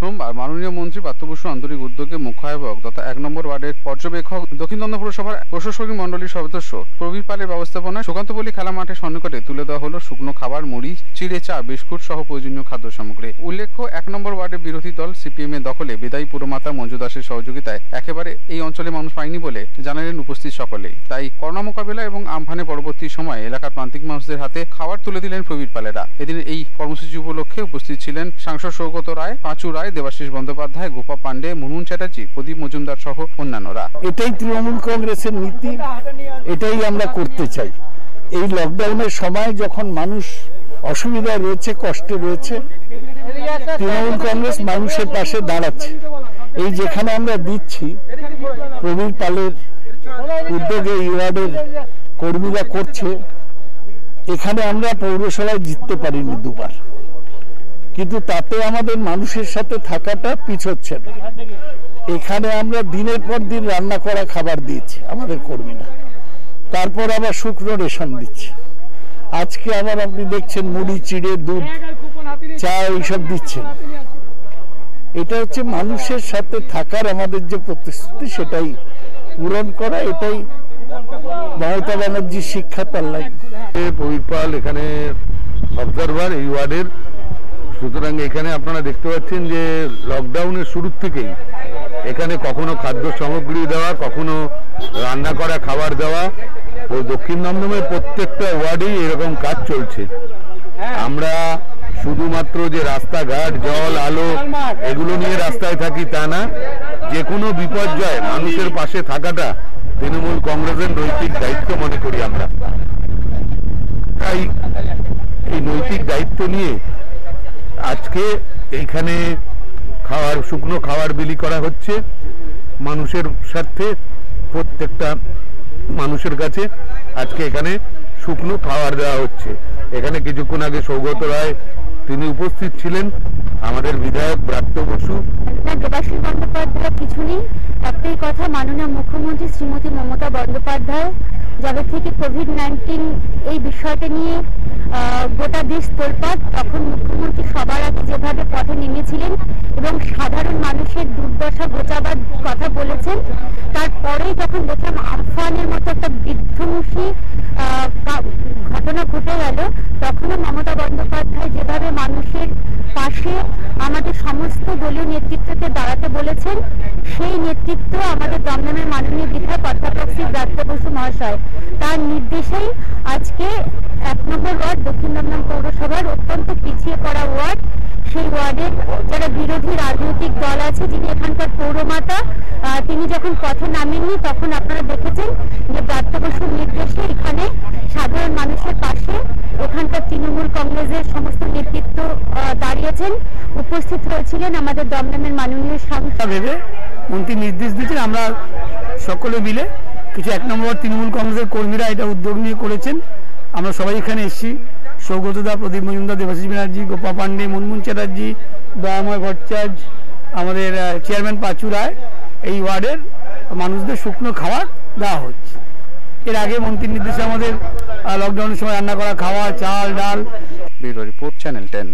সোমবার মাননীয় মন্ত্রী পার্থ বসু আন্তরিক উদ্যোগে মুখ্যায়ক তথা এক নম্বর ওয়ার্ডের পর্যবেক্ষক দক্ষিণ দন্দ পুরসভার প্রশাসনিক মন্ডলীর সদস্য প্রবীর পালের ব্যবস্থাপনায় সুকান্তপল্লী খেলা মাঠের সন্নিকটে তুলে দেওয়া হলো শুকনো খাবার, মুড়ি, চিড়ে চা, বিস্কুট সহ প্রয়োজনীয় খাদ্য সামগ্রী। উল্লেখ্য, এক নম্বর ওয়ার্ডের বিরোধী দল সিপিএম এর দখলে বিদায়ী পুরমাতা মঞ্জু দাসের সহযোগিতায় একেবারে এই অঞ্চলে মানুষ পায়নি বলে জানালেন উপস্থিত সকলেই। তাই করোনা মোকাবিলা এবং আমফানে পরবর্তী সময়ে এলাকার প্রান্তিক মানুষদের হাতে খাবার তুলে দিলেন প্রবীর পালেরা। এদিন এই কর্মসূচি উপলক্ষে উপস্থিত ছিলেন সাংসদ সৌগত রায়, পাঁচু রায় দেবাশিস বন্দ্যোপাধ্যায়, গোপা পাণ্ডে, মুনমুন চ্যাটার্জি, প্রদীপ মজুমদার সহ অন্যান্যরা। এটাই তৃণমূল কংগ্রেসের নীতি, এটাই আমরা করতে চাই। এই লকডাউনের সময় যখন মানুষ অসুবিধায় রয়েছে, কষ্টে রয়েছে, তৃণমূল কংগ্রেস মানুষের পাশে দাঁড়াচ্ছে। এই যেখানে আমরা দিচ্ছি, প্রবীর পালের উদ্যোগে এই কর্মীরা করছে, এখানে আমরা পৌরসভায় জিততে পারিনি দুবার। কিন্তু তাতে আমাদের মানুষের সাথে থাকাটা পিছোচ্ছে না। এখানে আমরা দিনের পর দিন রান্না করা খাবার দিয়েছি, আমাদের কর্মীরা। তারপর আবার শুকনো রেশন দিচ্ছে। আজকে আবার আপনি দেখছেন মুড়ি, চিড়ে, দুধ, চা এইসব দিচ্ছেন। এটা হচ্ছে মানুষের সাথে থাকার আমাদের যে প্রতিশ্রুতি, সেটাই পূরণ করা, এটাই মমতা ব্যানার্জির শিক্ষা তার প্রবীর এখানে অবজারভার এই ওয়ার্ডের। সুতরাং এখানে আপনারা দেখতে পাচ্ছেন যে লকডাউনের শুরুর থেকেই এখানে কখনো খাদ্য সামগ্রী দেওয়া, কখনো রান্না করা, খাবার দেওয়া ও দক্ষিণ দমদমের প্রত্যেকটা ওয়ার্ডেই এরকম কাজ চলছে। আমরা শুধুমাত্র যে রাস্তাঘাট, জল, আলো এগুলো নিয়ে রাস্তায় থাকি তা না যে কোনো বিপর্যয় মানুষের পাশে থাকাটা তৃণমূল কংগ্রেসের নৈতিক দায়িত্ব মনে করি আমরা। তাই এই নৈতিক দায়িত্ব নিয়ে আজকে এইখানে খাওয়ার, শুকনো খাওয়ার বিলি করা হচ্ছে মানুষের স্বার্থে, প্রত্যেকটা মানুষের কাছে। আজকে এখানে শুকনো খাওয়ার দেওয়া হচ্ছে। এখানে কিছুক্ষণ আগে সৌগত রায় তিনি উপস্থিত ছিলেন। আমাদের বিধায়ক ব্রাত্য বসু। না দেবাশিস বন্দ্যোপাধ্যায় কিছু নেই, একটাই কথা, মাননীয় মুখ্যমন্ত্রী শ্রীমতী মমতা বন্দ্যোপাধ্যায় যবে থেকে কোভিড নাইন্টিন এই বিষয়টা নিয়ে গোটা দেশ তোলপাট তখন মুখ্যমন্ত্রী সবার আগে যেভাবে পথে নেমেছিলেন এবং সাধারণ মানুষের দুর্দশা, গোচাবার কথা বলেছেন তারপরে যখন দেখলাম আমফানের মতো একটা বিধ্বংসী ঘটনা ঘটে গেল, তখনও মমতা বন্দ্যোপাধ্যায় যেভাবে মানুষের পাশে আমাদের সমস্ত দলীয় নেতৃত্বকে দাঁড়াতে বলেছেন, সেই নেতৃত্ব আমাদের দমদমের মাননীয় বিধায়ক অধ্যাপক শ্রী ব্রাত্য বসু মহাশয়। তার নির্দেশেই আজকে এক নম্বর দমদম অত্যন্ত পিছিয়ে পড়া ওয়ার্ড। সেই ওয়ার্ডের যারা বিরোধী রাজনৈতিক দল আছে, যিনি এখানকার পৌরমাতা তিনি যখন পথে নামেননি, তখন আপনারা দেখেছেন যে ব্রাত্য নির্দেশে এখানে সাধারণ মানুষের পাশে এখানকার তৃণমূল কংগ্রেসের সমস্ত নেতৃত্ব দাঁড়িয়েছেন, উপস্থিত হয়েছিলেন আমাদের দমদমের মাননীয় সাংসদ। ভেবে মন্ত্রী নির্দেশ দিয়েছেন, আমরা সকলে মিলে কিছু এক নম্বর তৃণমূল কংগ্রেসের কর্মীরা এটা উদ্যোগ নিয়ে করেছেন। আমরা সবাই এখানে এসেছি। সৌগতদা, প্রদীপ মজুমদার, দেবাশিস ব্যানার্জি, গোপা পাণ্ডে, মুনমুন চ্যাটার্জি, দয়াময় ভট্টাচার্য, আমাদের চেয়ারম্যান পাচু রায়, এই ওয়ার্ডের মানুষদের শুকনো খাবার দেওয়া হচ্ছে। এর আগে মন্ত্রীর নির্দেশে আমাদের লকডাউনের সময় রান্না করা খাওয়া, চাল, ডাল। Report, channel ten.